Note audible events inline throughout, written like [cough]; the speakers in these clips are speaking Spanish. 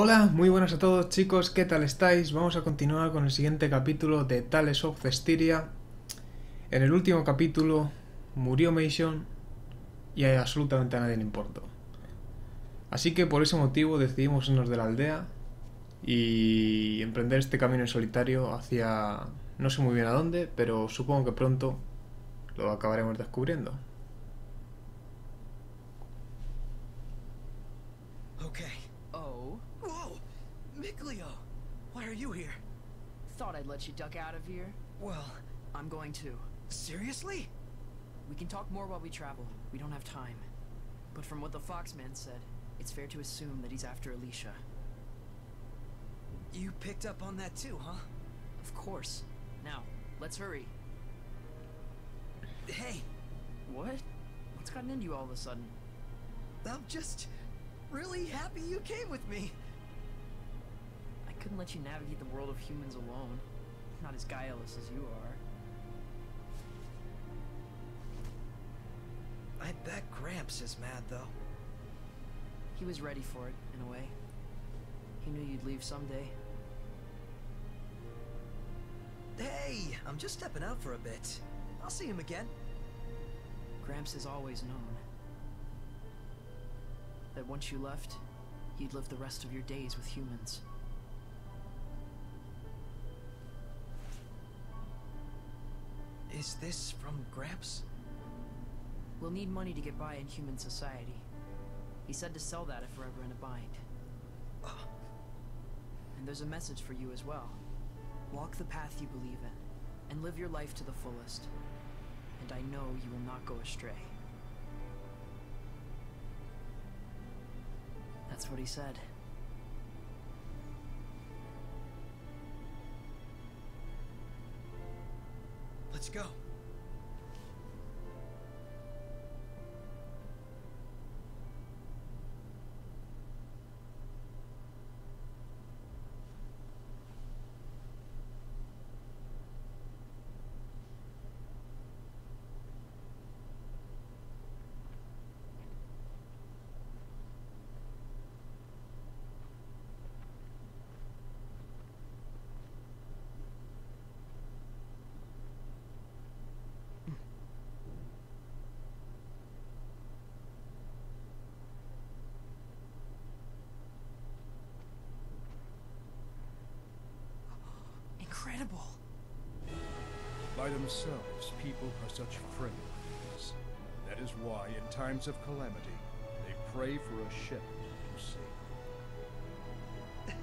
Hola, muy buenas a todos chicos, ¿qué tal estáis? Vamos a continuar con el siguiente capítulo de Tales of Cestiria. En el último capítulo murió Mason y a absolutamente a nadie le importó. Así que por ese motivo decidimos irnos de la aldea y emprender este camino en solitario hacia... no sé muy bien a dónde, pero supongo que pronto lo acabaremos descubriendo. You here? thought I'd let you duck out of here. Well, I'm going to. seriously? We can talk more while we travel. We don't have time. But from what the Foxman said, it's fair to assume that he's after Alicia. You picked up on that too, huh? Of course. Now, let's hurry. Hey, What? What's gotten into you all of a sudden? I'm just really happy you came with me. I couldn't let you navigate the world of humans alone. Not as guileless as you are. I bet Gramps is mad though. He was ready for it, in a way. He knew you'd leave someday. Hey, I'm just stepping out for a bit. I'll see him again. Gramps has always known that once you left, you'd live the rest of your days with humans. Is this from Gramps? We'll need money to get by in human society. He said to sell that if we're ever in a bind. Oh, And there's a message for you as well. Walk the path you believe in, and live your life to the fullest. And I know you will not go astray. That's what he said. Incredible! By themselves, people are such frailties. That is why, in times of calamity, they pray for a ship to save. Them.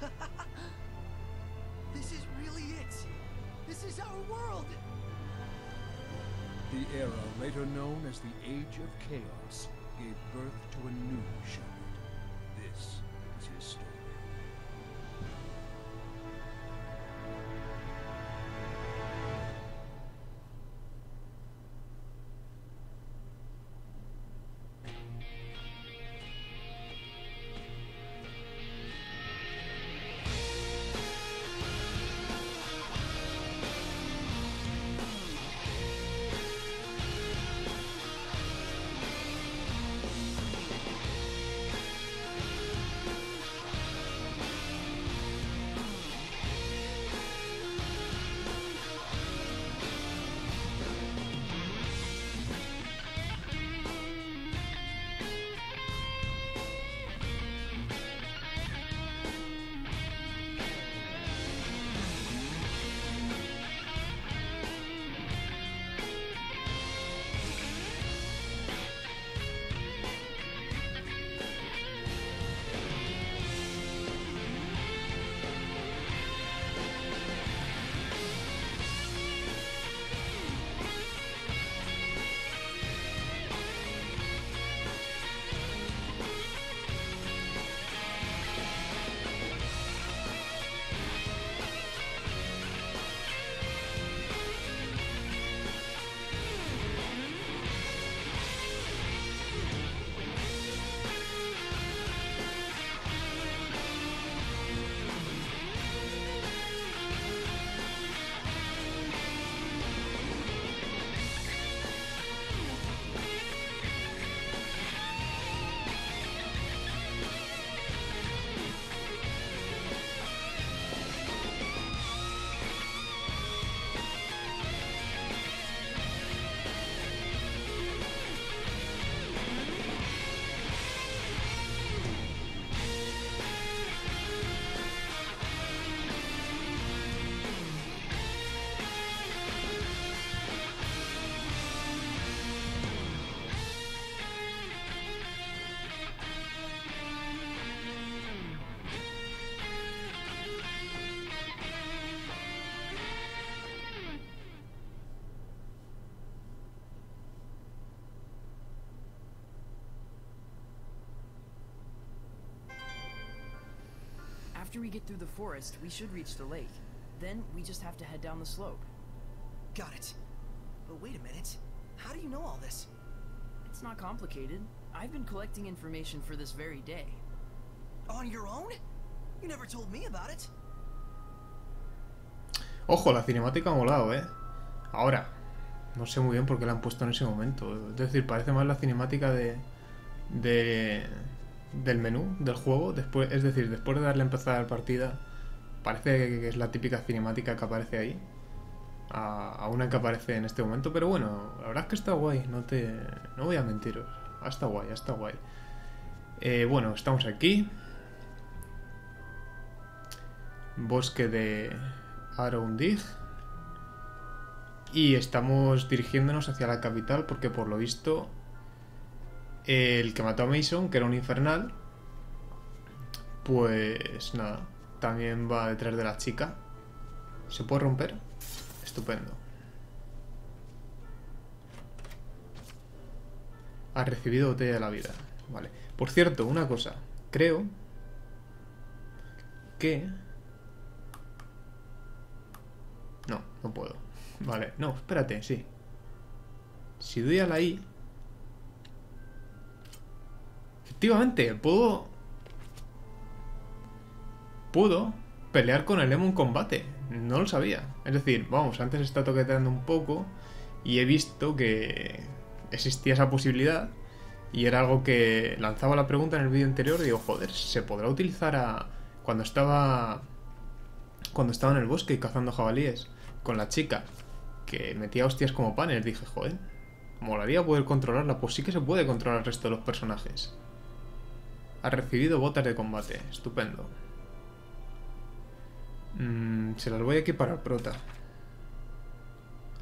[laughs] This is really it. This is our world. The era later known as the Age of Chaos gave birth to a new shepherd. This is his story. After we get through the forest, we should reach the lake. Then we just have to head down the slope. Got it. But wait a minute. How do you know all this? It's not complicated. I've been collecting information for this very day. On your own? You never told me about it. Ojo, la cinemática ha molado, ¿eh? Ahora, no sé muy bien por qué la han puesto en ese momento. Es decir, parece más la cinemática de, de del menú del juego. Después, es decir, después de darle a la partida, parece que es la típica cinemática que aparece ahí. A, a una que aparece en este momento. Pero bueno, la verdad es que está guay. No te. No voy a mentiros. Ha estado guay, ha estado guay. Eh, bueno, estamos aquí. Bosque de Aroundig. Y estamos dirigiéndonos hacia la capital porque por lo visto el que mató a Mason, que era un infernal, pues nada, también va detrás de la chica. ¿Se puede romper? Estupendo. Ha recibido botella de la vida. Vale. Por cierto, una cosa. Creo que... No, no puedo. Vale, no, espérate, sí. Si doy a la I... Efectivamente, puedo... Puedo pelear con el emo en combate. No lo sabía. Es decir, vamos, antes está toqueteando un poco y he visto que existía esa posibilidad y era algo que lanzaba la pregunta en el vídeo anterior. Digo, joder, ¿se podrá utilizar a... cuando estaba... cuando estaba en el bosque cazando jabalíes con la chica que metía hostias como panes? Dije, joder, molaría poder controlarla. Pues sí que se puede controlar al resto de los personajes. Ha recibido botas de combate. Estupendo. Mm, se las voy a equipar al prota.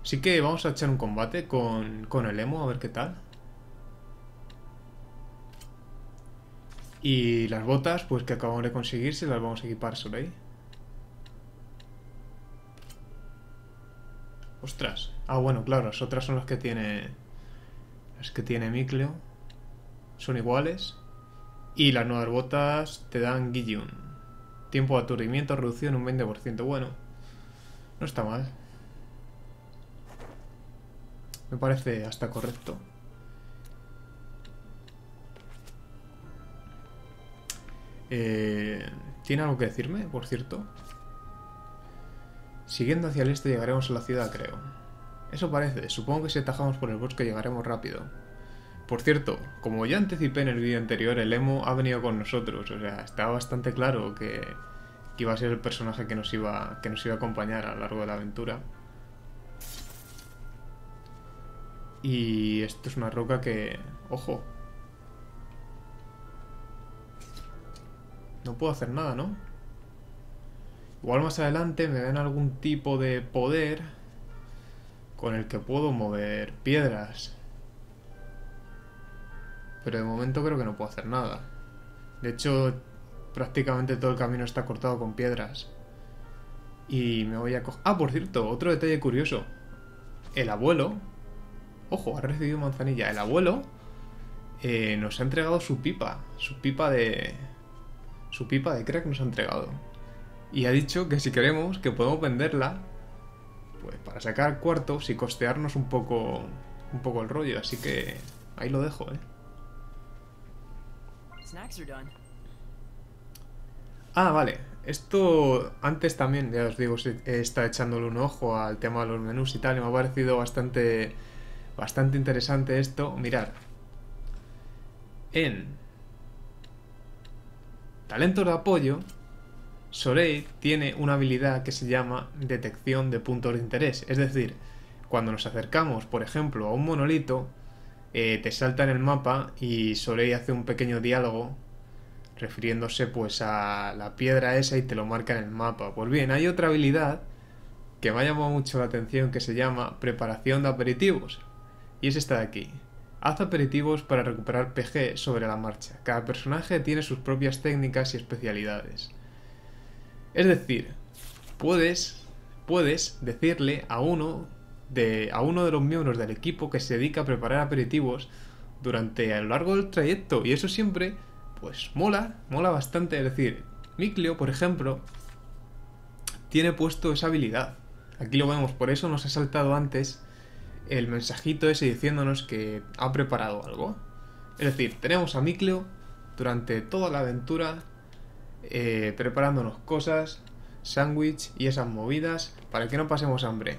Así que vamos a echar un combate con, con el emo, a ver qué tal. Y las botas, pues que acabamos de conseguir, se las vamos a equipar ahí. Ostras. Ah, bueno, claro, las otras son las que tiene... Las que tiene Micleo. Son iguales. Y las nuevas botas te dan Guillun. Tiempo de aturdimiento reducido en un 20%. Bueno, no está mal. Me parece hasta correcto. Eh, ¿Tiene algo que decirme, por cierto? Siguiendo hacia el este llegaremos a la ciudad, creo. Eso parece. Supongo que si atajamos por el bosque llegaremos rápido. Por cierto, como ya anticipé en el vídeo anterior, el emo ha venido con nosotros. O sea, estaba bastante claro que, iba a ser el personaje que nos, iba, que nos iba a acompañar a lo largo de la aventura. Y esto es una roca que... ¡Ojo! No puedo hacer nada, ¿no? Igual más adelante me dan algún tipo de poder con el que puedo mover piedras. Pero de momento creo que no puedo hacer nada. De hecho, prácticamente todo el camino está cortado con piedras. Y me voy a coger... Ah, por cierto, otro detalle curioso. El abuelo... Ojo, ha recibido manzanilla. El abuelo eh, nos ha entregado su pipa. Su pipa de... Su pipa de crack nos ha entregado. Y ha dicho que si queremos, que podemos venderla. Pues para sacar cuartos y costearnos un poco... Un poco el rollo. Así que... Ahí lo dejo, eh. Snacks are done. Ah, vale. Esto antes también, ya os digo, he estado echándole un ojo al tema de los menús y tal, y me ha parecido bastante, bastante interesante esto. Mirad. En talentos de apoyo, Sorei tiene una habilidad que se llama detección de puntos de interés. Es decir, cuando nos acercamos, por ejemplo, a un monolito, eh, te salta en el mapa y Sorei hace un pequeño diálogo refiriéndose pues a la piedra esa y te lo marca en el mapa. Pues bien, hay otra habilidad que me ha llamado mucho la atención que se llama preparación de aperitivos. Y es esta de aquí. Haz aperitivos para recuperar PG sobre la marcha. Cada personaje tiene sus propias técnicas y especialidades. Es decir, puedes, puedes decirle a uno de, a uno de los miembros del equipo que se dedica a preparar aperitivos durante a lo largo del trayecto. Y eso siempre, pues mola, mola bastante. Es decir, Mikleo, por ejemplo, tiene puesto esa habilidad. Aquí lo vemos, por eso nos ha saltado antes el mensajito ese diciéndonos que ha preparado algo. Es decir, tenemos a Mikleo durante toda la aventura eh, preparándonos cosas, sándwich y esas movidas para que no pasemos hambre.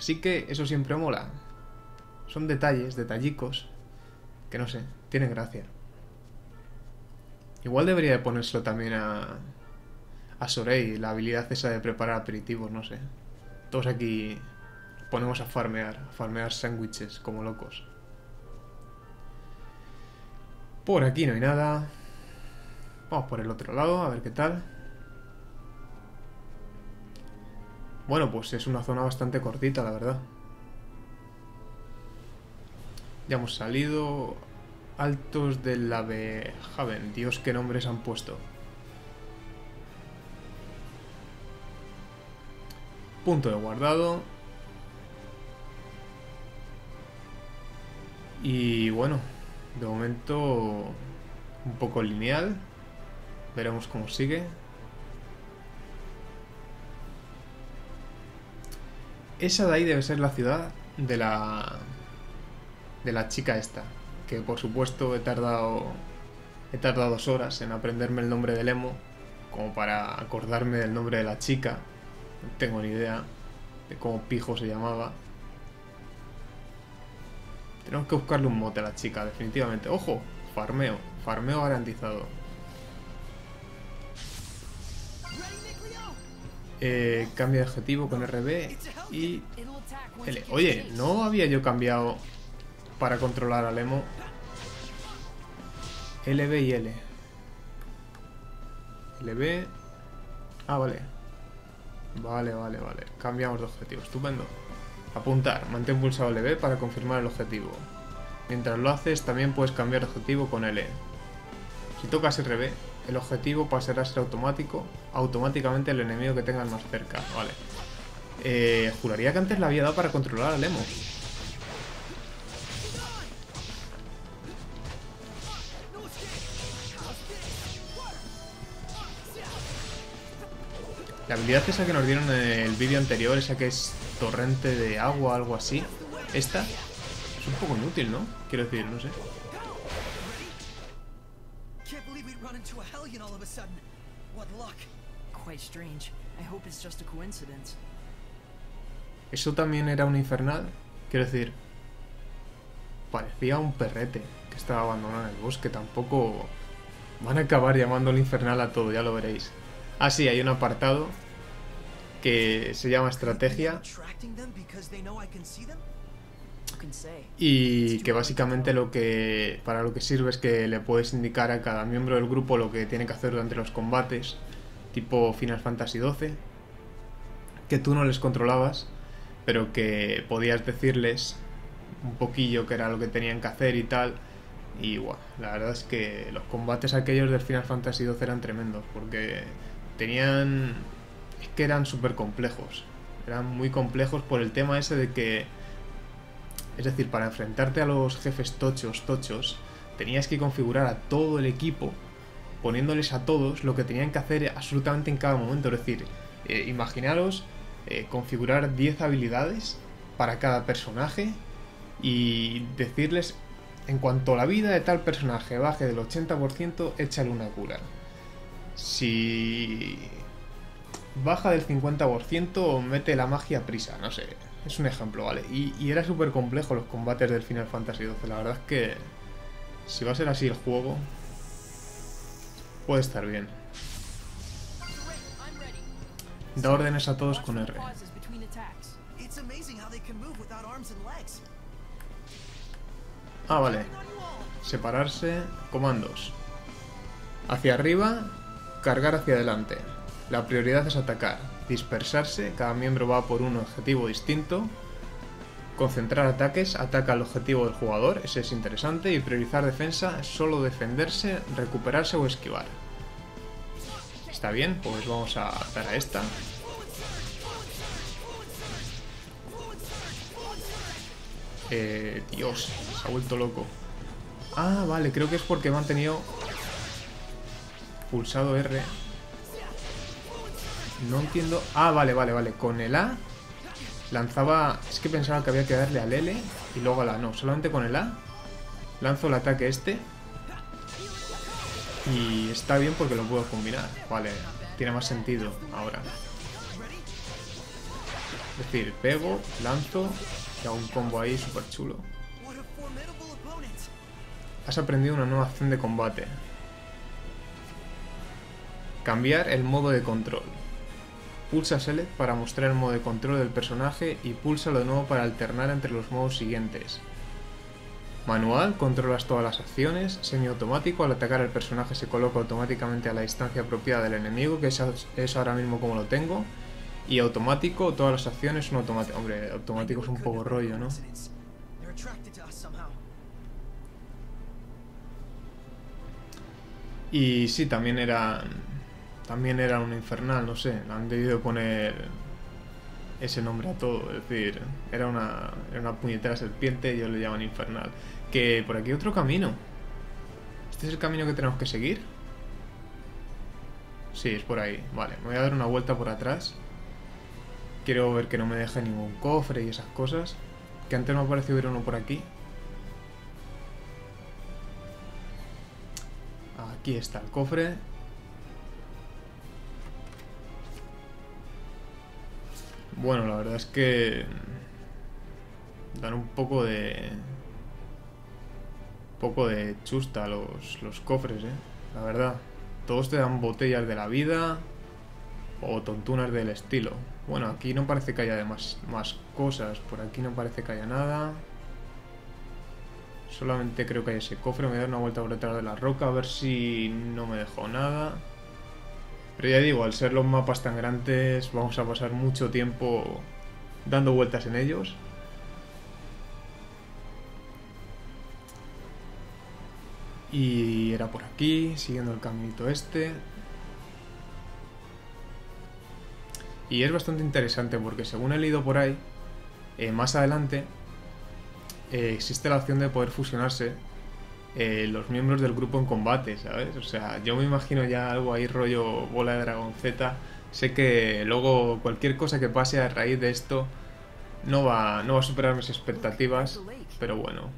Así que eso siempre mola. Son detalles, detallicos, que no sé, tienen gracia. Igual debería de ponérselo también a, a Sorei, la habilidad esa de preparar aperitivos, no sé. Todos aquí ponemos a farmear, a farmear sándwiches como locos. Por aquí no hay nada. Vamos por el otro lado, a ver qué tal. Bueno, pues es una zona bastante cortita, la verdad. Ya hemos salido. Altos de la Behaven. Dios, qué nombres han puesto. Punto de guardado. Y bueno, de momento un poco lineal. Veremos cómo sigue. Esa de ahí debe ser la ciudad de la de la chica esta, que por supuesto he tardado he tardado dos horas en aprenderme el nombre del emo como para acordarme del nombre de la chica. No tengo ni idea de cómo pijo se llamaba. Tenemos que buscarle un mote a la chica, definitivamente. ¡Ojo! Farmeo. Farmeo garantizado. Eh, cambio de objetivo con RB y L. Oye, ¿no había yo cambiado para controlar al emo? LB y L. LB... Ah, vale. Vale, vale, vale. Cambiamos de objetivo. Estupendo. Apuntar. Mantén pulsado LB para confirmar el objetivo. Mientras lo haces, también puedes cambiar de objetivo con L. Si tocas RB, el objetivo pasará a ser automático, automáticamente el enemigo que tengas más cerca. Vale. Eh, juraría que antes la había dado para controlar al emo. La habilidad esa que nos dieron en el vídeo anterior, esa que es torrente de agua, algo así. Esta es un poco inútil, ¿no? Quiero decir, no sé. Run into a hellion all of a sudden. What luck. Quite strange. I hope it's just a coincidence. ¿Eso también era un infernal? Quiero decir, parecía un perrete que estaba abandonado en el bosque. Tampoco van a acabar llamándole infernal a todo, ya lo veréis. Ah, sí, hay un apartado que se llama estrategia y que básicamente lo que para lo que sirve es que le puedes indicar a cada miembro del grupo lo que tiene que hacer durante los combates, tipo Final Fantasy XII, que tú no les controlabas, pero que podías decirles un poquillo qué era lo que tenían que hacer y tal. Y guau, la verdad es que los combates aquellos del Final Fantasy XII eran tremendos, porque tenían... es que eran súper complejos. Eran muy complejos por el tema ese de que es decir, para enfrentarte a los jefes tochos, tochos, tenías que configurar a todo el equipo, poniéndoles a todos lo que tenían que hacer absolutamente en cada momento. Es decir, eh, imaginaros eh, configurar 10 habilidades para cada personaje y decirles, en cuanto la vida de tal personaje baje del 80%, échale una cura. Si baja del 50%, mete la magia a prisa, no sé. Es un ejemplo, ¿vale? Y, y era súper complejo los combates del Final Fantasy XII. La verdad es que si va a ser así el juego, puede estar bien. Da órdenes a todos con R. Ah, vale. Separarse, comandos. Hacia arriba, cargar hacia adelante. La prioridad es atacar. Dispersarse, cada miembro va por un objetivo distinto. Concentrar ataques, ataca al objetivo del jugador, ese es interesante. Y priorizar defensa, solo defenderse, recuperarse o esquivar. Está bien, pues vamos a dar a esta. Eh, Dios, se ha vuelto loco. Ah, vale, creo que es porque me han tenido pulsado R No entiendo... Ah, vale, vale, vale. Con el A lanzaba... Es que pensaba que había que darle al L y luego a la... No, solamente con el A lanzo el ataque este y está bien porque lo puedo combinar. Vale, tiene más sentido ahora. Es decir, pego, lanzo y hago un combo ahí súper chulo. A! Has aprendido una nueva acción de combate. Cambiar el modo de control. Pulsa Select para mostrar el modo de control del personaje y pulsa de nuevo para alternar entre los modos siguientes. Manual, controlas todas las acciones. Semiautomático, al atacar el personaje se coloca automáticamente a la distancia apropiada del enemigo, que es, ahora mismo como lo tengo. Y automático, todas las acciones son automáticas. Hombre, automático es un poco rollo, ¿no? Y sí, también era. También era un infernal, no sé. Han debido poner ese nombre a todo. Es decir, era una, era una puñetera serpiente y ellos le llaman infernal. Que por aquí hay otro camino. ¿Este es el camino que tenemos que seguir? Sí, es por ahí. Vale, me voy a dar una vuelta por atrás. Quiero ver que no me deje ningún cofre y esas cosas. Que antes me ha parecido ver uno por aquí. Aquí está el cofre. Bueno, la verdad es que dan un poco de un poco de chusta los, los cofres, eh. La verdad. Todos te dan botellas de la vida o tontunas del estilo. Bueno, aquí no parece que haya más, más cosas. Por aquí no parece que haya nada. Solamente creo que hay ese cofre. Me voy a dar una vuelta por detrás de la roca a ver si no me dejó nada. Pero ya digo, al ser los mapas tan grandes, vamos a pasar mucho tiempo dando vueltas en ellos. Y era por aquí, siguiendo el caminito este. Y es bastante interesante porque según he leído por ahí, eh, más adelante eh, existe la opción de poder fusionarse eh, los miembros del grupo en combate, ¿sabes? O sea, yo me imagino ya algo ahí rollo bola de dragón Z. Sé que luego cualquier cosa que pase a raíz de esto no va, no va a superar mis expectativas, pero bueno.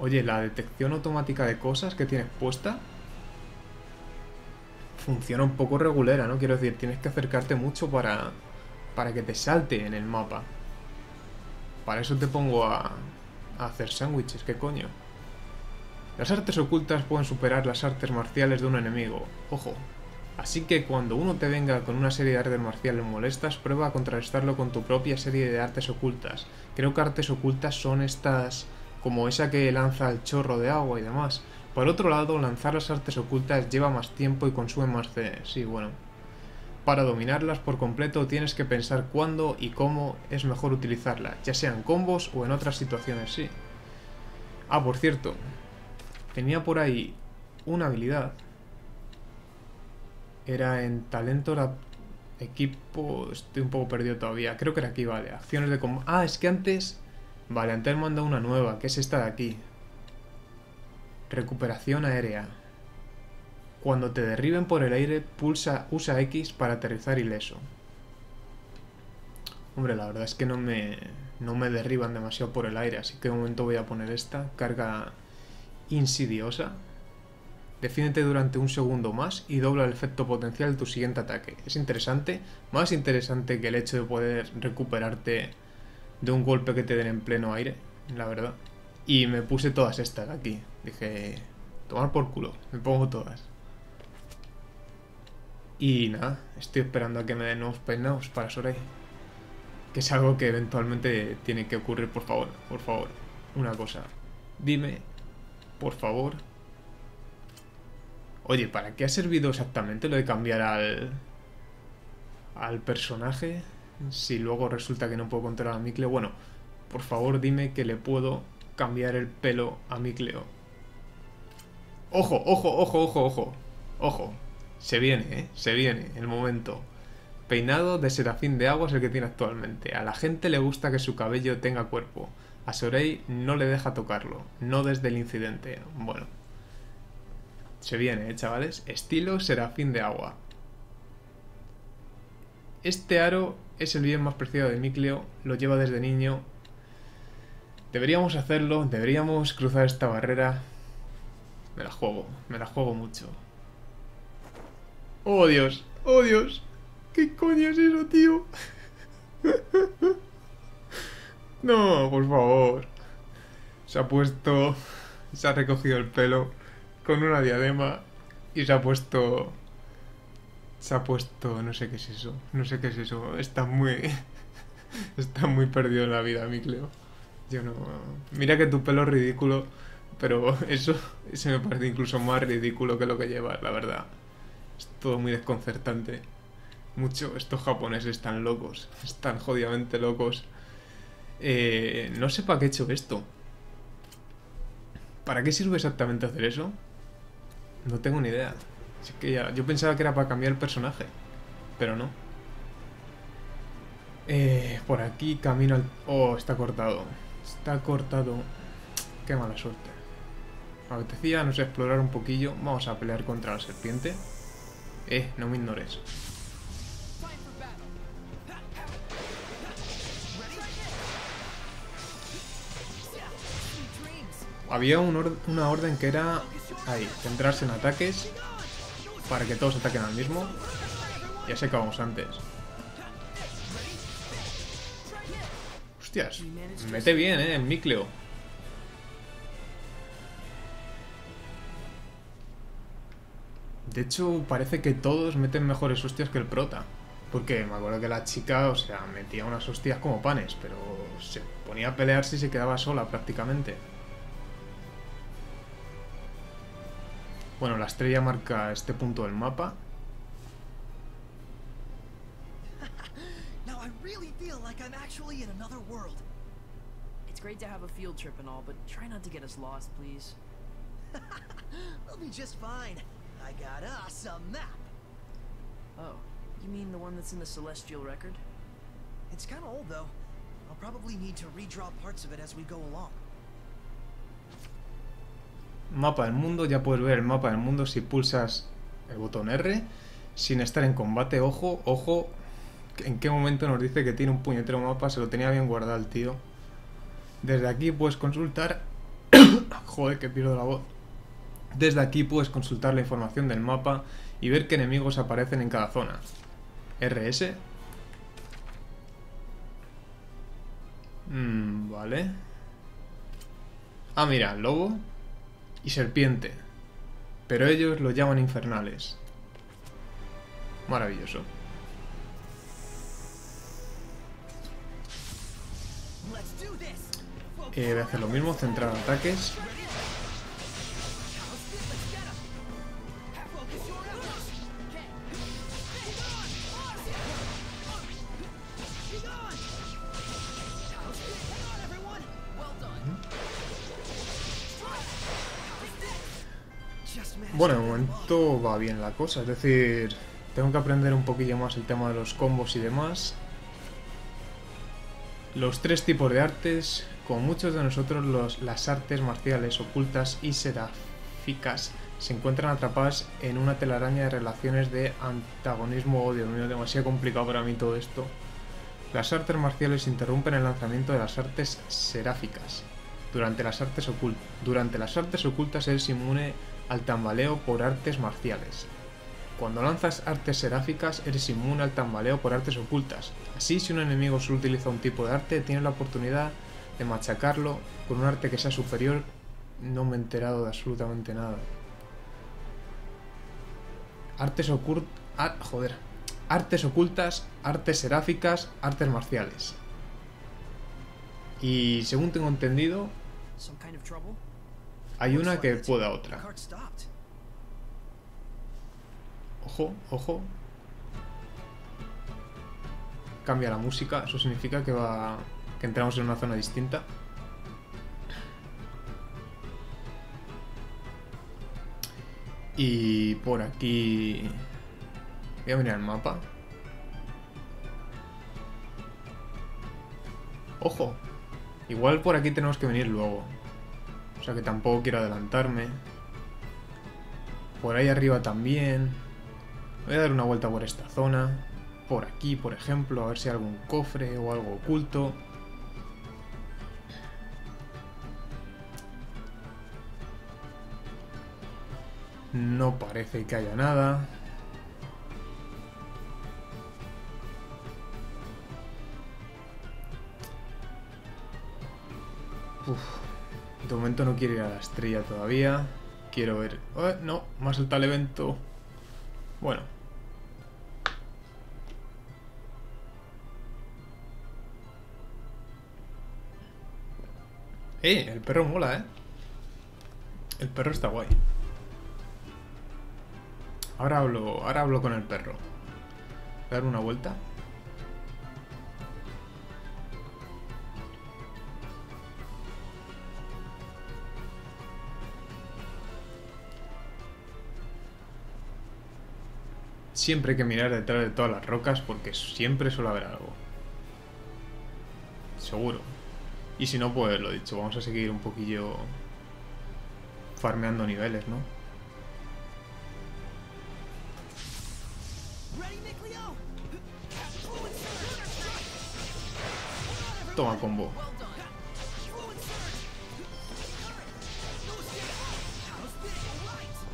Oye, la detección automática de cosas que tienes puesta funciona un poco regulera, ¿no? Quiero decir, tienes que acercarte mucho para, para que te salte en el mapa. Para eso te pongo a, a hacer sándwiches, ¿qué coño? Las artes ocultas pueden superar las artes marciales de un enemigo, ojo. Así que cuando uno te venga con una serie de artes marciales molestas, prueba a contrarrestarlo con tu propia serie de artes ocultas. Creo que artes ocultas son estas como esa que lanza el chorro de agua y demás. Por otro lado, lanzar las artes ocultas lleva más tiempo y consume más C. Sí, bueno. Para dominarlas por completo tienes que pensar cuándo y cómo es mejor utilizarlas, ya sean combos o en otras situaciones, sí. Ah, por cierto, tenía por ahí una habilidad. Era en talento la equipo, estoy un poco perdido todavía. Creo que era aquí, vale. Acciones de combate. Ah, es que antes, vale, antes dado una nueva, que es esta de aquí. Recuperación aérea. Cuando te derriben por el aire, pulsa, usa X para aterrizar ileso. Hombre, la verdad es que no me, no me derriban demasiado por el aire, así que de momento voy a poner esta. Carga insidiosa. Defínete durante un segundo más y dobla el efecto potencial de tu siguiente ataque. Es interesante, más interesante que el hecho de poder recuperarte de un golpe que te den en pleno aire, la verdad. Y me puse todas estas aquí. Dije, tomar por culo, me pongo todas. Y nada, estoy esperando a que me den nuevos peinados para Sorei. Que es algo que eventualmente tiene que ocurrir, por favor, por favor. Una cosa. Dime, por favor. Oye, ¿para qué ha servido exactamente lo de cambiar al. al personaje? Si luego resulta que no puedo controlar a Mikleo. Bueno, por favor dime que le puedo cambiar el pelo a Mikleo. Ojo, ojo, ojo, ojo, ojo. Ojo. Se viene, ¿eh? Se viene el momento. Peinado de serafín de agua es el que tiene actualmente. A la gente le gusta que su cabello tenga cuerpo. A Sorei no le deja tocarlo. No desde el incidente. Bueno. Se viene, ¿eh, chavales. Estilo serafín de agua. Este aro es el bien más preciado de Micleo. Lo lleva desde niño. Deberíamos hacerlo. Deberíamos cruzar esta barrera. Me la juego. Me la juego mucho. ¡Oh, Dios! ¡Oh, Dios! ¿Qué coño es eso, tío? [laughs] No, por favor. Se ha puesto... Se ha recogido el pelo con una diadema y se ha puesto... Se ha puesto... No sé qué es eso. No sé qué es eso. Está muy... [laughs] Está muy perdido en la vida, mi Cleo. Yo no... Mira que tu pelo es ridículo, pero [laughs] eso se me parece incluso más ridículo que lo que llevas, la verdad. Todo muy desconcertante. Mucho, estos japoneses están locos, están jodidamente locos. Eh, no sé para qué he hecho esto. ¿Para qué sirve exactamente hacer eso? No tengo ni idea. Así que ya, yo pensaba que era para cambiar el personaje, pero no. Eh, por aquí camino al... Oh, está cortado. Está cortado. Qué mala suerte. Me apetecía, no sé, explorar un poquillo. Vamos a pelear contra la serpiente. Eh, no me ignores. Había un una orden que era ahí, centrarse en ataques para que todos ataquen al mismo. Ya sé que vamos antes. Hostias, mete bien, eh, el Micleo. De hecho, parece que todos meten mejores hostias que el prota. Porque me acuerdo que la chica, o sea, metía unas hostias como panes, pero se ponía a pelear si se quedaba sola prácticamente. Bueno, la estrella marca este punto del mapa. Now I really feel like I'm actually in another world. It's great to have a field trip and all, but try not to get us lost, please. [laughs] We'll be just fine. I got us a map. Oh, you mean the one that's in the Celestial record? It's kind of old though. I'll probably need to redraw parts of it as we go along. Mapa del mundo, ya puedes ver el mapa del mundo si pulsas el botón R sin estar en combate. Ojo, ojo, en qué momento nos dice que tiene un puñetero mapa, se lo tenía bien guardado el tío. Desde aquí puedes consultar... [coughs] Joder, que pierdo la voz. Desde aquí puedes consultar la información del mapa y ver qué enemigos aparecen en cada zona. RS. Mm, vale. Ah, mira, lobo y serpiente. Pero ellos lo llaman infernales. Maravilloso. Eh, voy a hacer lo mismo, centrar ataques. Bueno, de momento va bien la cosa, es decir, tengo que aprender un poquillo más el tema de los combos y demás. Los tres tipos de artes, como muchos de nosotros, los, las artes marciales ocultas y seráficas se encuentran atrapadas en una telaraña de relaciones de antagonismo o Dios mío, demasiado complicado para mí todo esto. Las artes marciales interrumpen el lanzamiento de las artes seráficas. Durante las artes, ocult- Durante las artes ocultas eres inmune al tambaleo por artes marciales. Cuando lanzas artes seráficas eres inmune al tambaleo por artes ocultas. Así, si un enemigo solo utiliza un tipo de arte, tienes la oportunidad de machacarlo con un arte que sea superior. No me he enterado de absolutamente nada. Artes ocultas... joder. Artes ocultas, artes seráficas, artes marciales. Y según tengo entendido, Some kind of trouble? Hay una que pueda otra. Ojo, ojo. Cambia la música, eso significa que va. que entramos en una zona distinta. Y por aquí. Voy a mirar el mapa. Ojo. Igual por aquí tenemos que venir luego. O sea que tampoco quiero adelantarme. Por ahí arriba también. Voy a dar una vuelta por esta zona. Por aquí, por ejemplo, a ver si hay algún cofre o algo oculto. No parece que haya nada. Uf, de momento no quiero ir a la estrella todavía. Quiero ver... ¡Eh! no, más el tal evento. Bueno. Eh, el perro mola, ¿eh? El perro está guay. Ahora hablo, ahora hablo con el perro. Dar una vuelta. Siempre hay que mirar detrás de todas las rocas porque siempre suele haber algo. Seguro. Y si no, pues lo dicho, vamos a seguir un poquillo farmeando niveles, ¿no? Toma combo.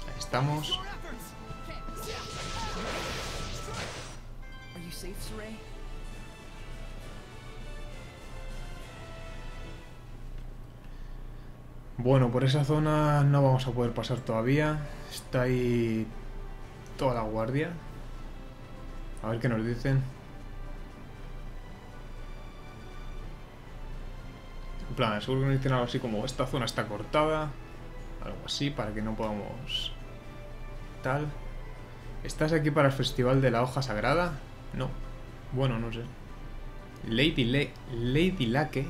Ahí estamos. Bueno, por esa zona no vamos a poder pasar todavía. Está ahí toda la guardia. A ver qué nos dicen. En plan, seguro que nos dicen algo así como esta zona está cortada. Algo así, para que no podamos... Tal. ¿Estás aquí para el festival de la hoja sagrada? No. Bueno, no sé. Lady, Le Lady Lake.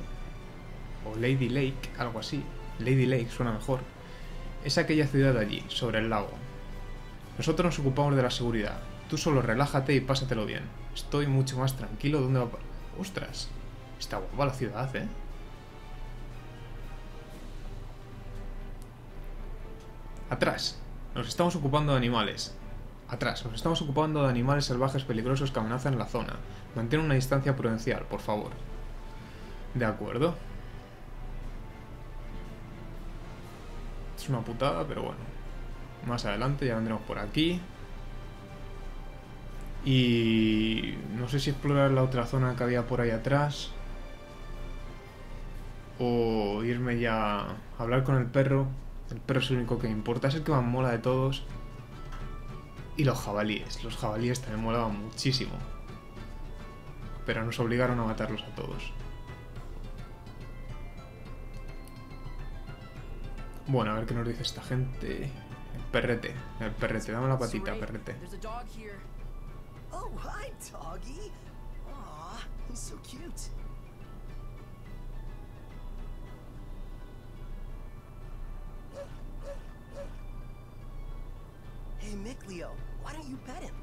O Lady Lake, algo así. Lady Lake suena mejor. Es aquella ciudad allí, sobre el lago. Nosotros nos ocupamos de la seguridad. Tú solo relájate y pásatelo bien. Estoy mucho más tranquilo. ¿Dónde va? ¡Ostras! Está guapa la ciudad, ¿eh? Atrás. Nos estamos ocupando de animales. Atrás. Nos estamos ocupando de animales salvajes peligrosos que amenazan la zona. Mantén una distancia prudencial, por favor. De acuerdo. Es una putada, pero bueno. Más adelante ya vendremos por aquí. Y no sé si explorar la otra zona que había por ahí atrás. O irme ya a hablar con el perro. El perro es el único que me importa. Es el que más mola de todos. Y los jabalíes. Los jabalíes también molaban muchísimo. Pero nos obligaron a matarlos a todos. Bueno, a ver qué nos dice esta gente. El perrete. El perrete. Dame la patita, perrete. Oh, hi, doggy. Aw, he's so cute. Hey, Nickleo, why don't you pet him?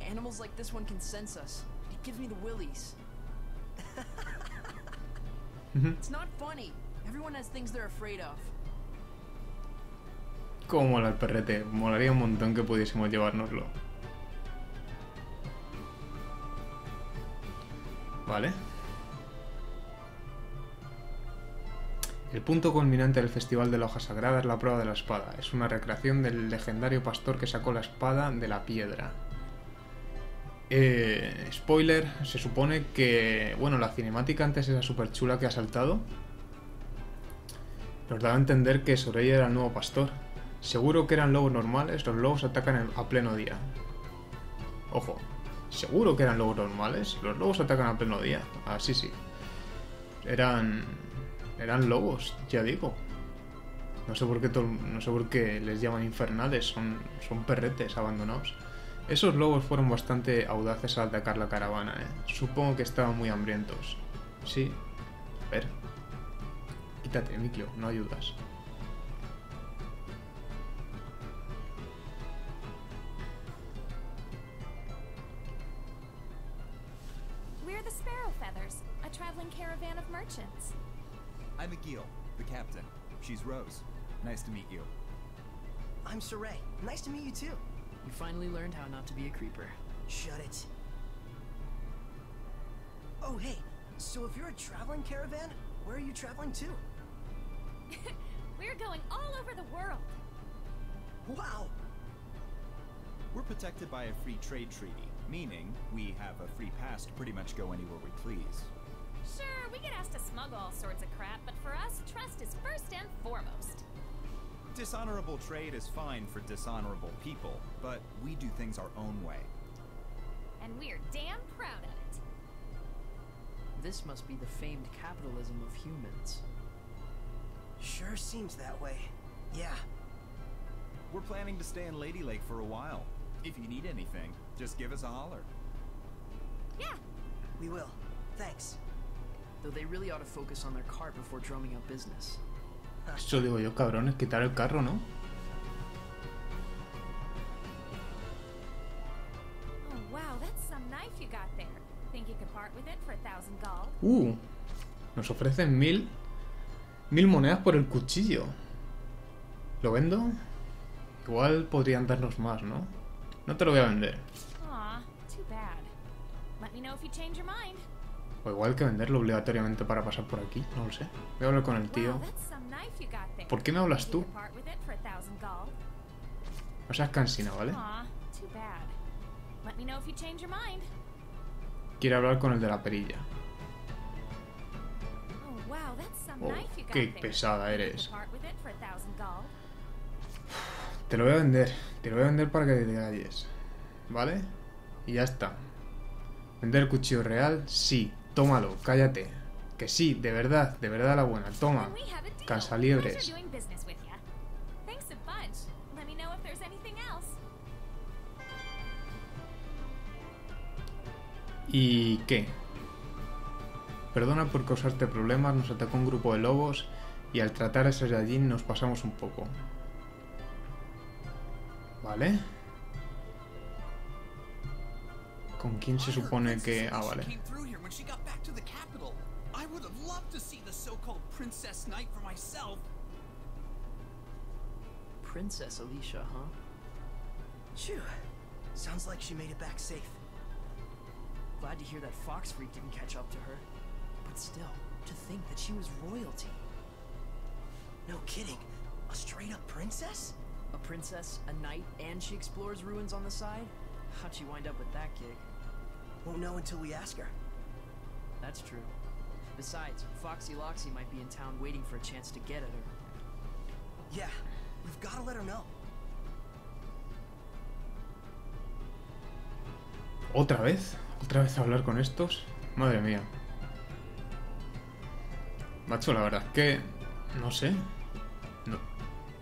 Animals like this one can sense us. It gives me the willies. Mm-hmm. It's not funny. Everyone has things they're afraid of. Cómo mola el perrete. Molaría un montón que pudiésemos llevárnoslo. Vale. El punto culminante del Festival de la Hoja Sagrada es la prueba de la espada. Es una recreación del legendario pastor que sacó la espada de la piedra. Eh, spoiler, se supone que... Bueno, la cinemática antes esa súper chula que ha saltado. Nos daba a entender que Soraya era el nuevo pastor. Seguro que eran lobos normales, los lobos atacan a pleno día. Ojo, seguro que eran lobos normales, los lobos atacan a pleno día. Ah, sí, sí. Eran. Eran lobos, ya digo. No sé por qué, no sé por qué les llaman infernales, son, son perretes abandonados. Esos lobos fueron bastante audaces al atacar la caravana, ¿eh? Supongo que estaban muy hambrientos. Sí. A ver. Quítate, Miklo, no ayudas. We're the Sparrow Feathers, a traveling caravan of merchants. I'm Akil, the captain. She's Rose. Nice to meet you. I'm Saray. Nice to meet you too. You finally learned how not to be a creeper. Shut it. Oh, hey. So if you're a traveling caravan, where are you traveling to? [laughs] We're going all over the world. Wow. We're protected by a free trade treaty, meaning we have a free pass to pretty much go anywhere we please. Sure, we get asked to smuggle all sorts of crap, but for us, trust is first and foremost. Dishonorable trade is fine for dishonorable people, but we do things our own way. And we're damn proud of it. This must be the famed capitalism of humans. Sure seems that way. Yeah. We're planning to stay in Lady Lake for a while. If you need anything, just give us a holler. Yeah, We will. Thanks. Though they really ought to focus on their cart before drumming up business. Eso digo yo, cabrones, quitar el carro, ¿no? Oh, wow, that's some knife you got there. Think you could part with it for a thousand gold? Uh, nos ofrecen mil... Mil monedas por el cuchillo. ¿Lo vendo? Igual podrían darnos más, ¿no? No te lo voy a vender. Aw, too bad. Let me know if you change your mind. O igual que venderlo obligatoriamente para pasar por aquí, no lo sé. Voy a hablar con el tío. ¿Por qué me hablas tú? No seas cansina, ¿vale? Quiere hablar con el de la perilla. Oh, Oh, qué pesada eres. Te lo voy a vender. Te lo voy a vender para que te calles. ¿Vale? Y ya está. ¿Vender el cuchillo real? Sí. Tómalo, cállate. Que sí, de verdad, de verdad la buena. Toma. Cansaliebres. ¿Y qué? Perdona por causarte problemas, nos atacó un grupo de lobos y al tratar a ese nos pasamos un poco. ¿Vale? ¿Con quién se supone que...? Ah, vale. Came through here when she got back to the capital. I would have loved to see the so-called Princess Knight for myself. Princess Alicia, huh? Phew. Sounds like she made it back safe. Glad to hear that Fox Freak didn't catch up to her. But still, to think that she was royalty. No kidding. A straight up princess? A princess, a knight, and she explores ruins on the side? How'd she wind up with that gig? Won't know until we ask her. That's true. Besides, Foxy Loxy might be in town waiting for a chance to get at her. Yeah, we've gotta let her know. ¿Otra vez? ¿Otra vez a hablar con estos? Madre mía. Macho, la verdad es que... No sé. No,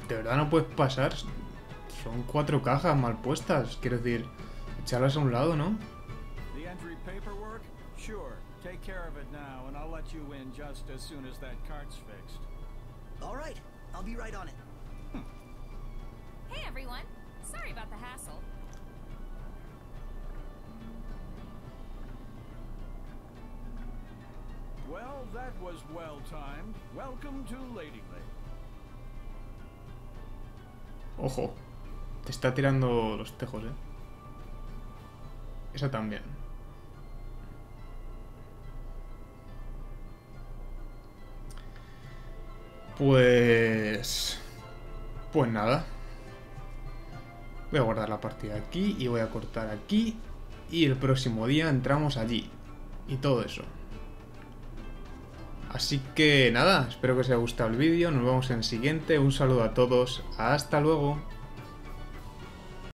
de verdad no puedes pasar. Son cuatro cajas mal puestas. Quiero decir, echarlas a un lado, ¿no? The entry paperwork? Sure. Take care of it now, and I'll let you in just as soon as that cart's fixed. All right, I'll be right on it. Hey, everyone. Sorry about the hassle. Well, that was well timed. Welcome to Lady Lake. Ojo. Te está tirando los tejos, ¿eh? Esa también. Pues... Pues nada. Voy a guardar la partida aquí y voy a cortar aquí. Y el próximo día entramos allí. Y todo eso. Así que nada, espero que os haya gustado el vídeo. Nos vemos en el siguiente. Un saludo a todos. Hasta luego.